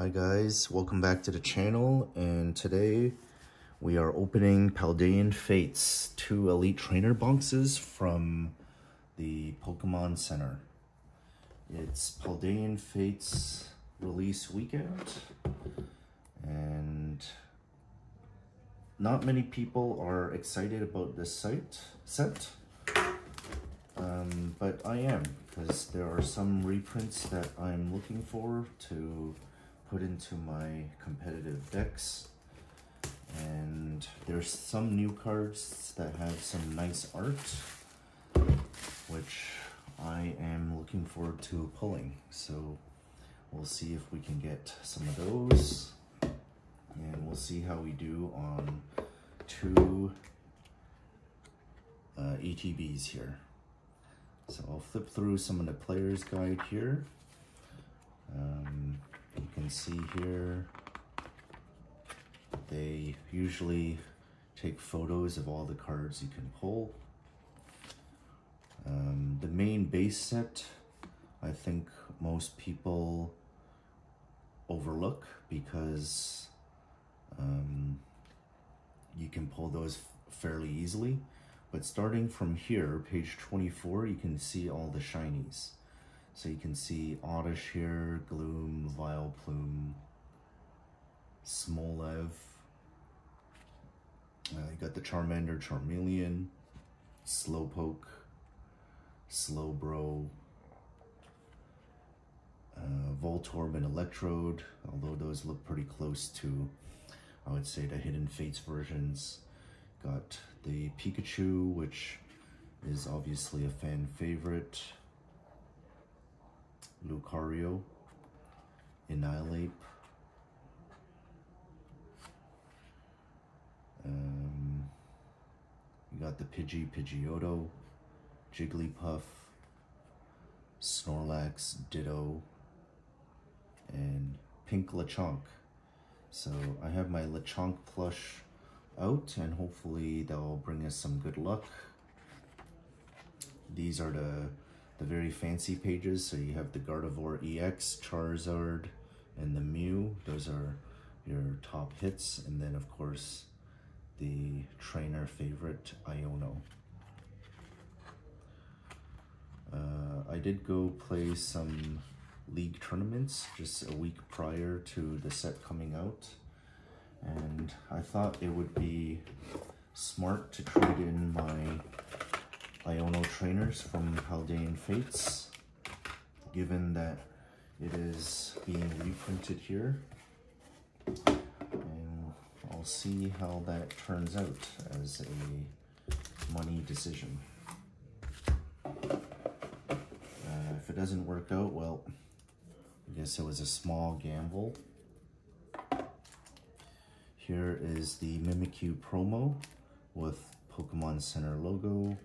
Hi guys, welcome back to the channel and today we are opening Paldean Fates, two Elite Trainer boxes from the Pokemon Center. It's Paldean Fates release weekend and not many people are excited about this site set, um, but I am because there are some reprints that I'm looking for to put into my competitive decks. And there's some new cards that have some nice art, which I am looking forward to pulling. So we'll see if we can get some of those. And we'll see how we do on two uh, ETBs here. So I'll flip through some of the player's guide here. Um, can see here, they usually take photos of all the cards you can pull. Um, the main base set, I think most people overlook because um, you can pull those fairly easily. But starting from here, page 24, you can see all the shinies. So you can see Oddish here, Gloom, Vileplume, Smoliv. Uh, you got the Charmander, Charmeleon, Slowpoke, Slowbro, uh, Voltorb and Electrode, although those look pretty close to, I would say, the Hidden Fates versions. Got the Pikachu, which is obviously a fan favorite. Lucario, Annihilape, um, you got the Pidgey, Pidgeotto, Jigglypuff, Snorlax, Ditto, and Pink Lechonk. So I have my Lechonk plush out and hopefully that'll bring us some good luck. These are the the very fancy pages. So you have the Gardevoir EX, Charizard, and the Mew. Those are your top hits. And then, of course, the trainer favorite, Iono. Uh, I did go play some league tournaments just a week prior to the set coming out. And I thought it would be smart to trade in my Iono trainers from Paldean Fates, given that it is being reprinted here. And I'll see how that turns out as a money decision. Uh, if it doesn't work out, well, I guess it was a small gamble. Here is the Mimikyu promo with Pokemon Center logo,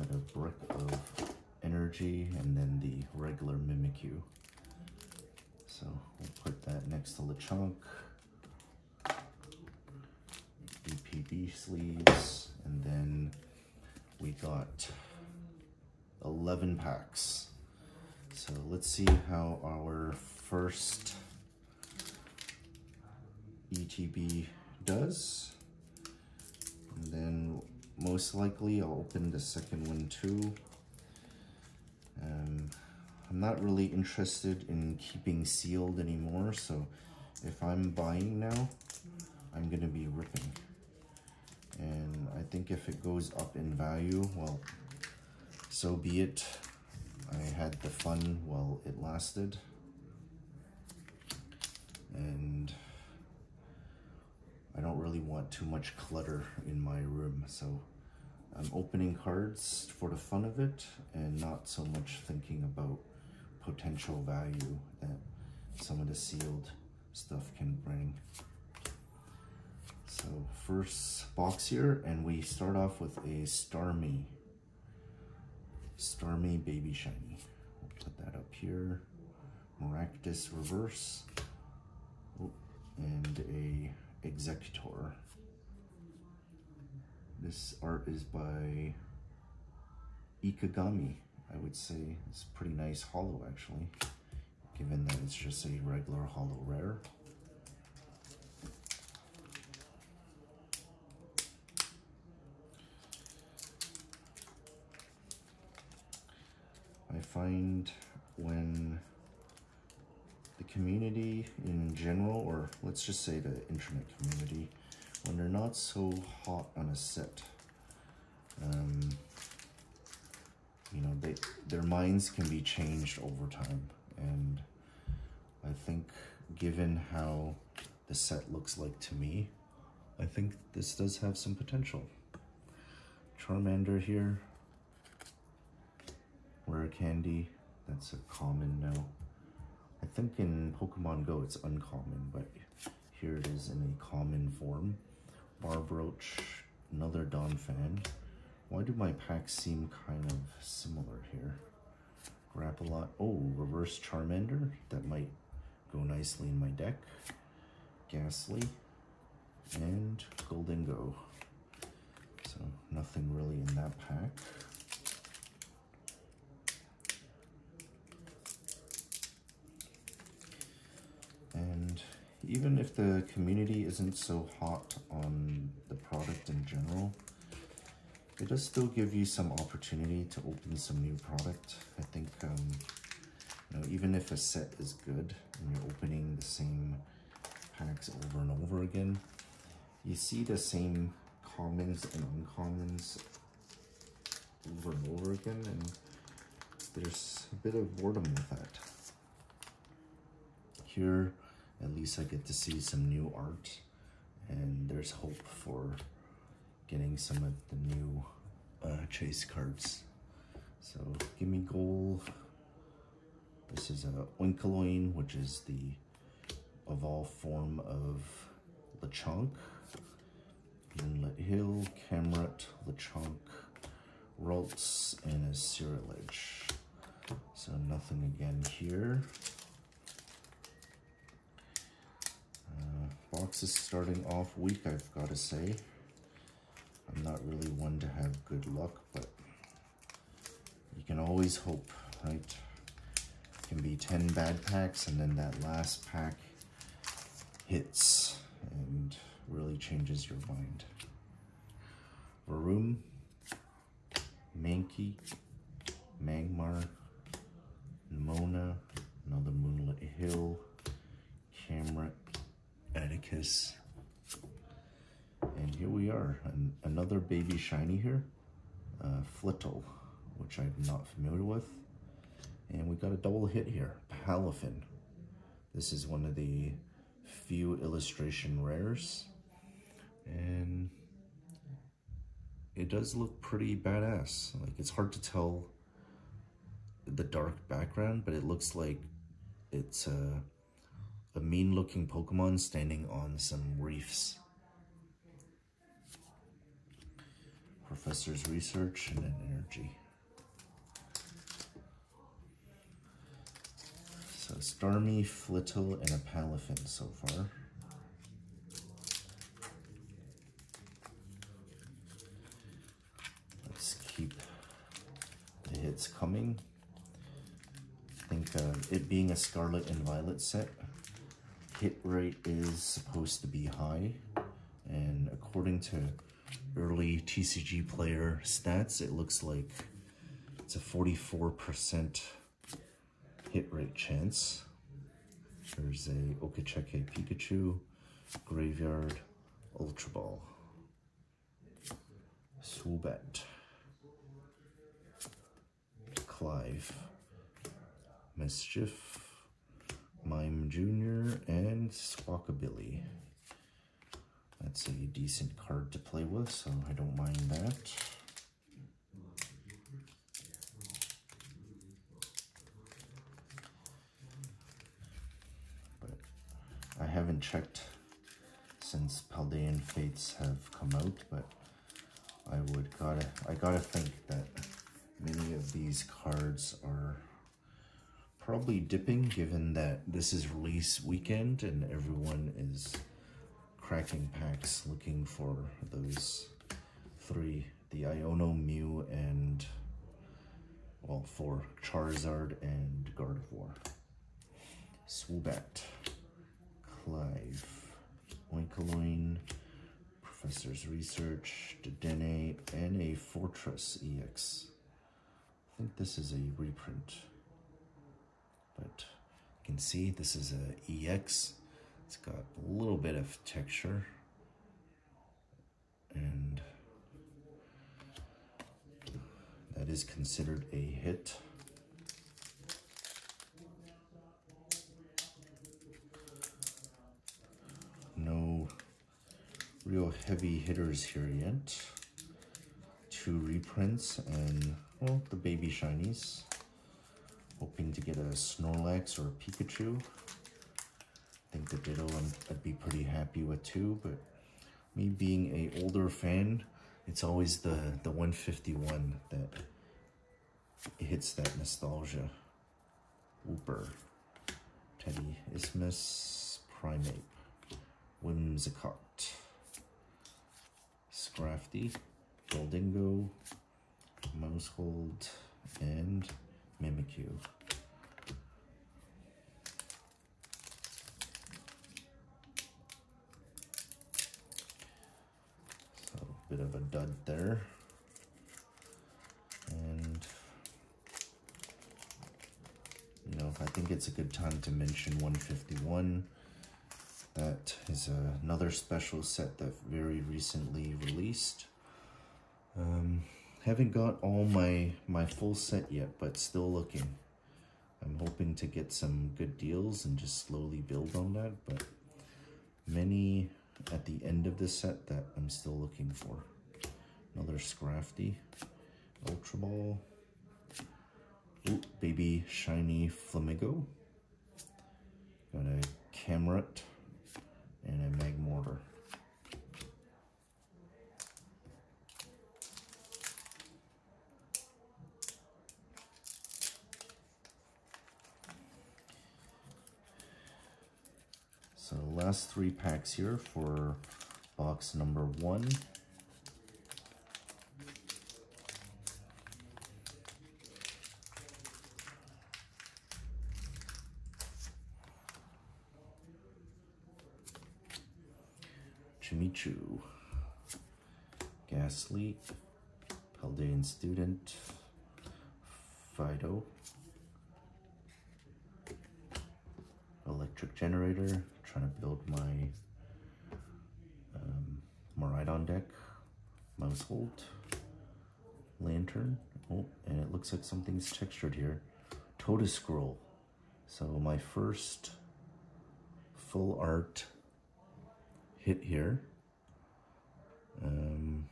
a brick of energy and then the regular Mimikyu. So we'll put that next to Lechonk. ETB sleeves, and then we got 11 packs. So let's see how our first ETB does. Most likely I'll open the second one too. Um, I'm not really interested in keeping sealed anymore, so if I'm buying now, I'm gonna be ripping. And I think if it goes up in value, well, so be it. I had the fun while it lasted. And I don't really want too much clutter in my room, so I'm opening cards for the fun of it and not so much thinking about potential value that some of the sealed stuff can bring. So first box here, and we start off with a Starmie. Starmie Baby Shiny. We'll put that up here. Maractus Reverse. Oh, and a Exeggutor. This art is by Ikegami, I would say. It's pretty nice holo, actually. given that it's just a regular holo rare. I find when the community in general, or let's just say the internet community, when they're not so hot on a set, um, you know, they their minds can be changed over time, and I think given how the set looks like to me, I think this does have some potential. Charmander here, Rare Candy, that's a common now. I think in Pokemon Go it's uncommon, but here it is in a common form. Barboach, another Donphan. Why do my packs seem kind of similar here? Grapploct, oh, reverse Charmander, that might go nicely in my deck. Gastly, and Gholdengo. So nothing really in that pack. And even if the community isn't so hot on the product in general, it does still give you some opportunity to open some new product. I think, um, you know, even if a set is good and you're opening the same packs over and over again, you see the same commons and uncommons over and over again, and there's a bit of boredom with that. Here, at least I get to see some new art, and there's hope for getting some of the new uh, chase cards. So, Gimmighoul. This is a Oinkologne, which is the evolved form of Lechonk. Moonlit Hill, Camerupt, Lechonk, Ralts, and a Ceruledge. So nothing again here. Box is starting off weak, I've got to say. I'm not really one to have good luck, but you can always hope, right? It can be 10 bad packs, and then that last pack hits and really changes your mind. Varoom, Mankey, Magmar, Mona, another Moonlit Hill, Camerupt, Atticus, and here we are, an, another baby shiny here, uh, Flittle, which I'm not familiar with. And we got a double hit here, Palafin. This is one of the few illustration rares. And it does look pretty badass. Like it's hard to tell the dark background, but it looks like it's a, a mean looking Pokemon standing on some reefs. Professor's research and an energy. So Starmie, Flittle, and a Palafin so far. Let's keep the hits coming. I think uh, it being a Scarlet and Violet set, hit rate is supposed to be high. And according to early TCG player stats, it looks like it's a 44% hit rate chance. There's a Okacheke Pikachu, Greavard, Ultra Ball, Swoobat, Clive, Mischief, Mime Jr., and Squawkabilly. That's a decent card to play with, so I don't mind that. But I haven't checked since Paldean Fates have come out, but I would gotta I gotta think that many of these cards are probably dipping given that this is release weekend and everyone is cracking packs looking for those three, the Iono, Mew, and, well, four, Charizard and Gardevoir. Swoobat, Clive, Oinkologne, Professor's Research, Dedenne, and a Forretress EX. I think this is a reprint, but you can see this is a EX. It's got a little bit of texture and that is considered a hit. No real heavy hitters here yet. Two reprints and, well, the baby shinies. Hoping to get a Snorlax or a Pikachu. I think the Ditto i would be pretty happy with too, but me being a older fan, it's always the, the 151 that hits that nostalgia. Wooper, Teddy Isthmus, Primeape, Whimsicott, Scrafty, Gholdengo, Maushold, and Mimikyu. So, bit of a dud there. And, you know, I think it's a good time to mention 151. That is another special set that very recently released. Um, haven't got all my, my full set yet, but still looking. I'm hoping to get some good deals and just slowly build on that, but many at the end of the set that I'm still looking for. Another Scrafty, Ultra Ball, Ooh, baby shiny Flamigo, got a Camerupt, and a Magmortar. So last three packs here for box number one. Chimichu, Gastly, Paldean Student, Fidough, Electric Generator, trying to build my um, Miraidon deck, Maushold, Lanturn, oh, and it looks like something's textured here, Togedemac. So my first full art hit here. Um,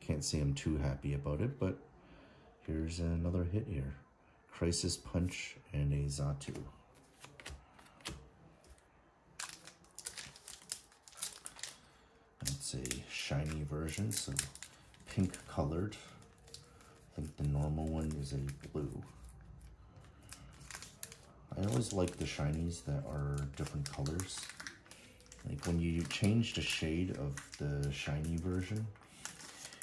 can't say I'm too happy about it, but here's another hit here. Crisis Punch and a Xatu. It's a shiny version, so pink colored. I think the normal one is a blue. I always like the shinies that are different colors. Like when you change the shade of the shiny version,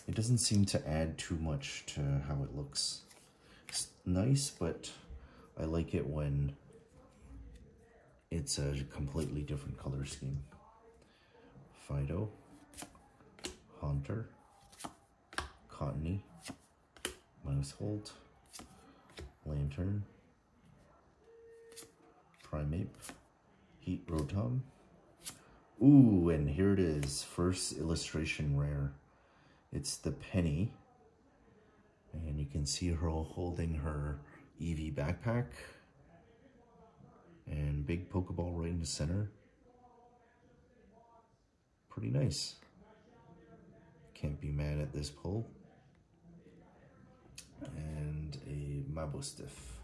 it doesn't seem to add too much to how it looks. It's nice, but I like it when it's a completely different color scheme. Fidough. Haunter, Cottonee, Maushold, Lanturn, Primeape, Heat Rotom. Ooh, and here it is, first illustration rare. It's the Penny, and you can see her holding her Eevee backpack, and big Pokeball right in the center. Pretty nice. Can't be mad at this pull. And a Mabosstiff.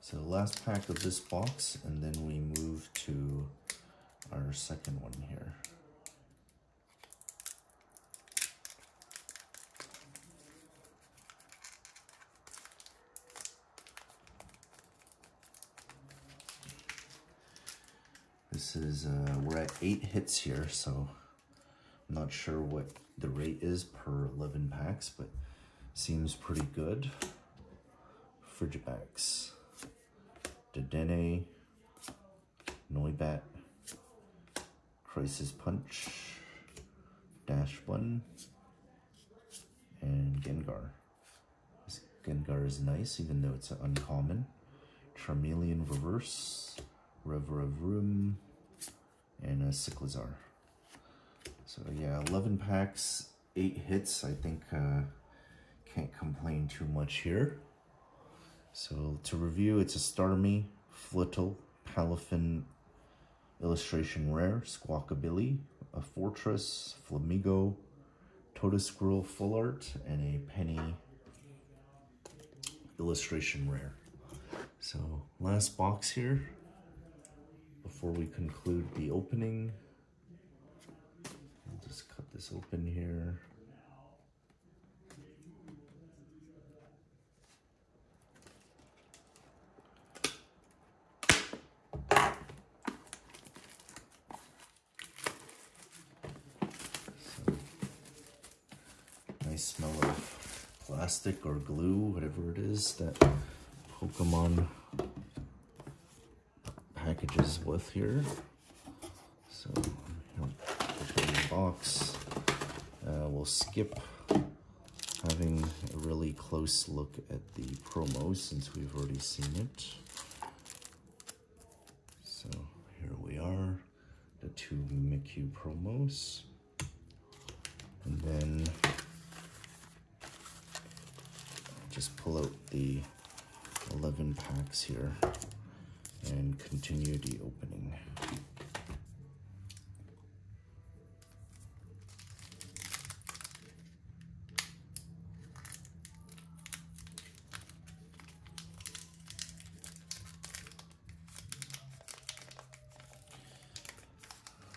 So last pack of this box, and then we move to our second one here. This is, uh, we're at eight hits here, so I'm not sure what the rate is per 11 packs, but seems pretty good. Frigibax, Dedenne, Noibat, Crisis Punch, Dachsbun, and Gengar. This Gengar is nice, even though it's uncommon. Charmeleon Reverse, Revavroom, and a Cyclizar. So yeah, 11 packs, 8 hits. I think uh, can't complain too much here. So to review, it's a Starmie, Flittle, Palafin illustration rare, Squawkabilly, a Forretress, Flamigo, Totosquirrel full art, and a Penny illustration rare. So last box here before we conclude the opening. I'll just cut this open here. nice smell of plastic or glue, whatever it is that Pokemon packages with here. So, box, uh, we'll skip having a really close look at the promo since we've already seen it. So here we are, the two Mimikyu promos. And then just pull out the 11 packs here and continue the opening.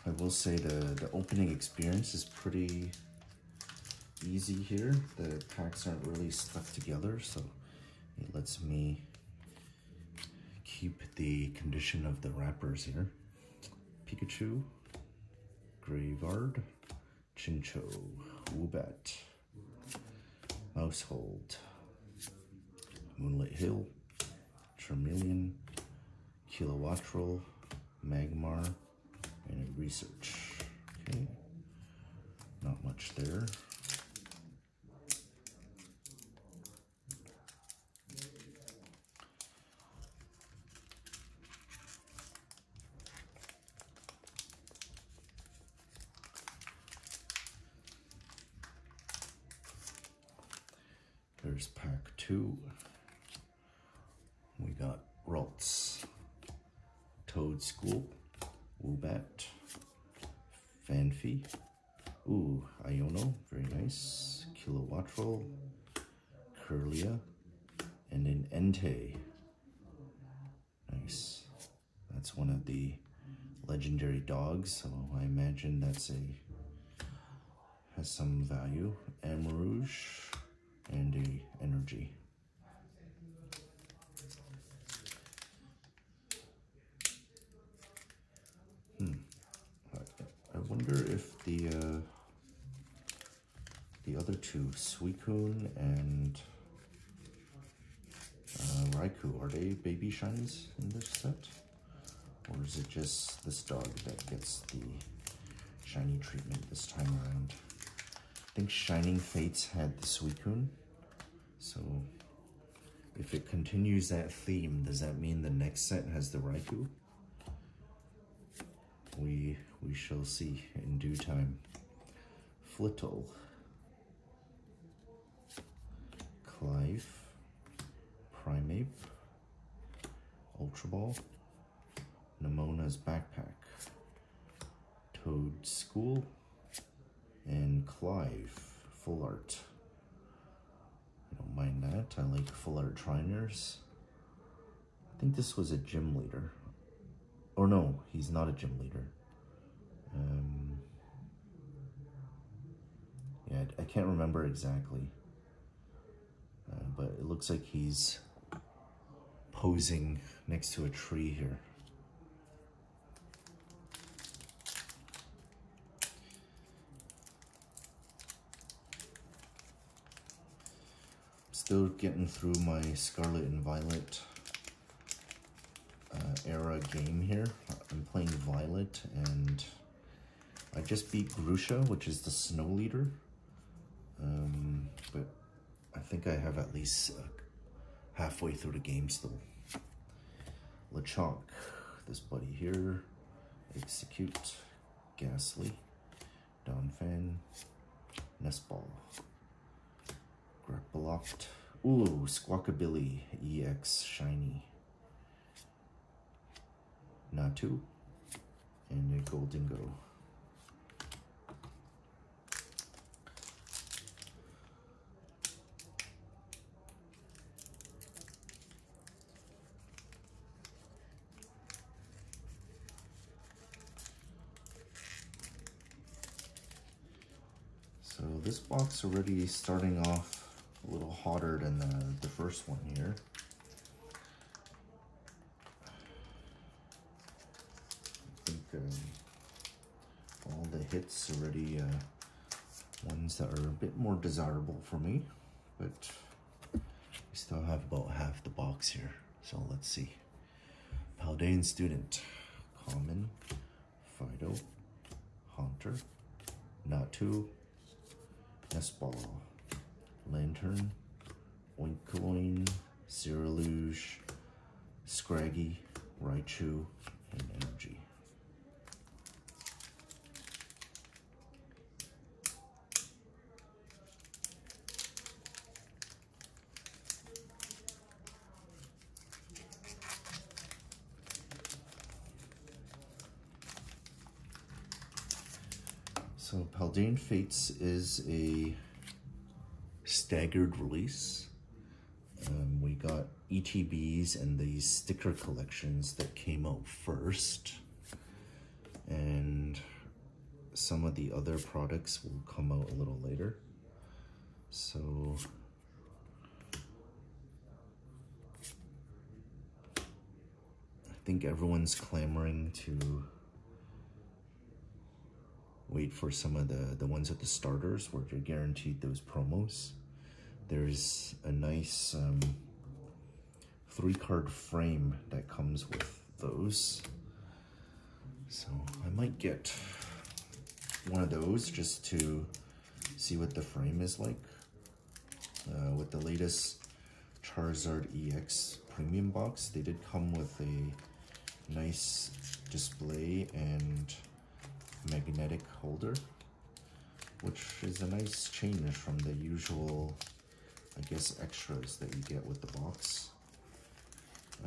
I will say the, the opening experience is pretty easy here. The packs aren't really stuck together, so it lets me keep the condition of the wrappers here. Pikachu, Greavard, Chinchou, Woobat, Maushold, Moonlit Hill, Charmeleon, Kilowattrel, Magmar, and Research. Okay, not much there. There's pack two. We got Ralts, Toedscool, Woobat, Phanpy, ooh, Iono, very nice, Kilowattrel, Kirlia, and an Entei. Nice. That's one of the so I imagine that's a has some value. Armarouge, and a energy. Hmm. I wonder if the uh, the other two, Suicune and uh, Raikou, are they baby shines in this set? Or is it just this dog that gets the shiny treatment this time around? I think Shining Fates had the Suicune. So if it continues that theme, does that mean the next set has the Raikou? We we shall see in due time. Flittle. Clive. Primeape. Ultra Ball. Nemona's Backpack. Toedscool, and Clive, full art. I don't mind that. I like full art trainers. I think this was a gym leader. Or no, he's not a gym leader. Um, yeah, I, I can't remember exactly. Uh, but it looks like he's posing next to a tree here. Still getting through my Scarlet and Violet uh, era game here. I'm playing Violet and I just beat Grusha, which is the snow leader. Um, but I think I have at least uh, halfway through the game still. Lechonk, this buddy here, Execute, Gastly, Donphan, Nestball, Grapploct, ooh, Squawkabilly, EX, Shiny, Natu, and a Gholdengo. So this box already starting off a little hotter than the, the first one here. I think um, all the hits already uh, ones that are a bit more desirable for me, but we still have about half the box here. So let's see. Paldean Student, Common, Fidough, Haunter, Natu, Nestball, Lanturn, Oinkologne, Ceruledge, Scraggy, Raichu, and Energy. So Paldean Fates is a staggered release. Um, we got ETBs and these sticker collections that came out first. And some of the other products will come out a little later. So I think everyone's clamoring to wait for some of the, the ones at the starters where you're guaranteed those promos. There's a nice um, three card frame that comes with those. So I might get one of those just to see what the frame is like. Uh, with the latest Charizard EX premium box, they did come with a nice display and magnetic holder, which is a nice change from the usual, I guess, extras that you get with the box.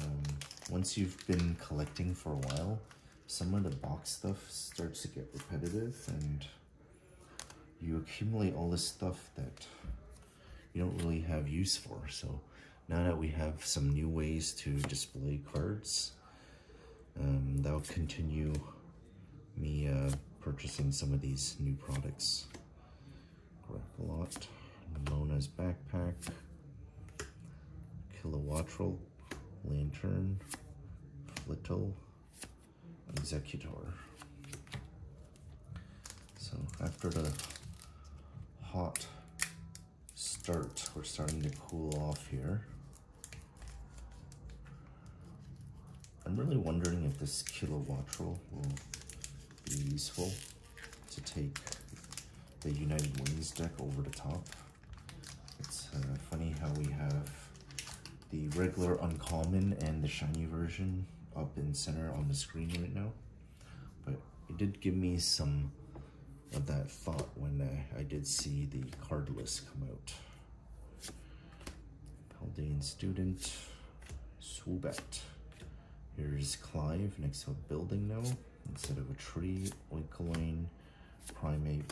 Um, once you've been collecting for a while, some of the box stuff starts to get repetitive and you accumulate all this stuff that you don't really have use for. So now that we have some new ways to display cards, um, that'll continue me uh, purchasing some of these new products. Grapploct, Mona's Backpack, Kilowattrel, Lanturn, Flittle, Executor. So after the hot start, we're starting to cool off here. I'm really wondering if this Kilowattrel will be useful to take the United Wings deck over the top. It's uh, funny how we have the regular uncommon and the shiny version up in center on the screen right now. But it did give me some of that thought when uh, I did see the card list come out. Paldean Student, Swoobat. Here's Clive next to a building now instead of a tree. Oinkologne, Primeape,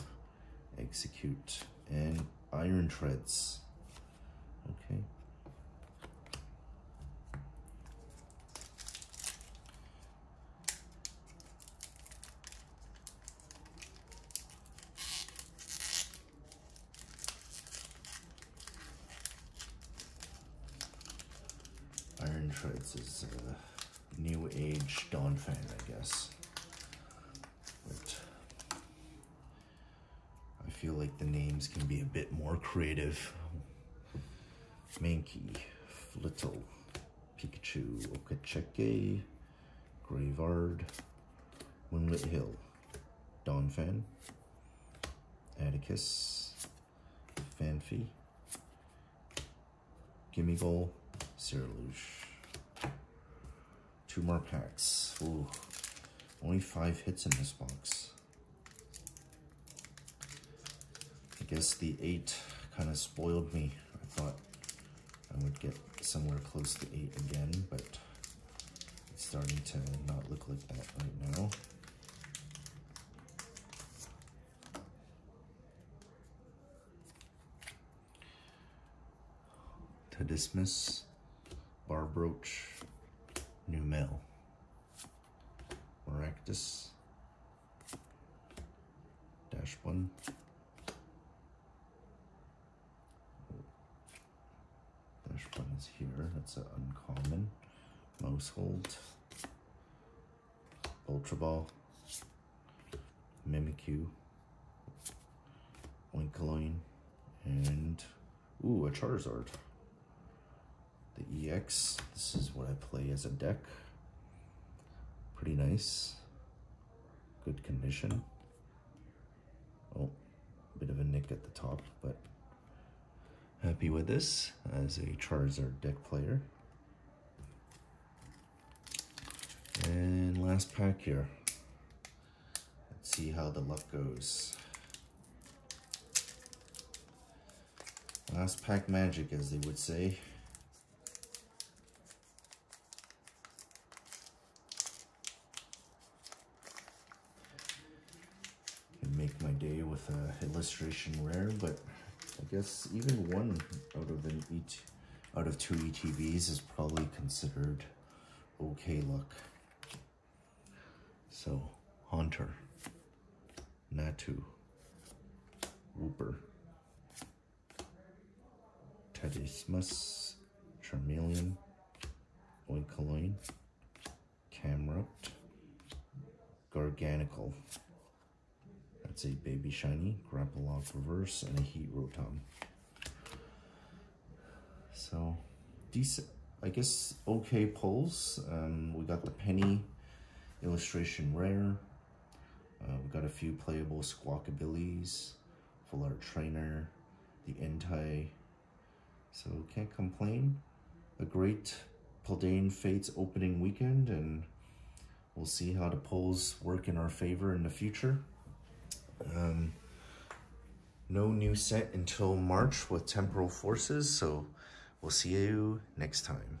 Execute, and Iron Treads. Okay. Iron Treads is a new age Donphan, I guess. But I feel like the names can be a bit more creative Mankey, Flittle, Pikachu, Okacheke, Greavard, Moonlit Hill, Donphan, Atticus, Phanpy, Gimmighoul, Ceruledge. Two more packs. Ooh, only five hits in this box. I guess the eight kind of spoiled me. I thought I would get somewhere close to eight again, but it's starting to not look like that right now. Tedismus, Barboach, Numel, Maractus, Dachsbun, Dash 1 here, that's an uncommon, Maushold, Ultra Ball, Mimikyu, Oinkologne, and, ooh, a Charizard the EX. This is what I play as a deck. Pretty nice. Good condition. Oh, a bit of a nick at the top, but happy with this as a Charizard deck player. And last pack here. Let's see how the luck goes. Last pack magic, as they would say. Can make my day with a illustration rare, but I guess even one out of an ET, out of two ETBs is probably considered okay luck. So, Haunter, Natu, Wooper, Teddiesmus, Charmeleon, Oinkologne, Camerupt, Garganacl. That's a Baby Shiny, Grapploct Reverse, and a Heat Rotom. So, decent, I guess, okay pulls. Um, we got the Penny illustration rare. Uh, we got a few playable Squawkabillies, Full Art Trainer, the Entei. So can't complain. A great Paldean Fates opening weekend and we'll see how the polls work in our favor in the future. Um, no new set until March with Temporal Forces, so we'll see you next time.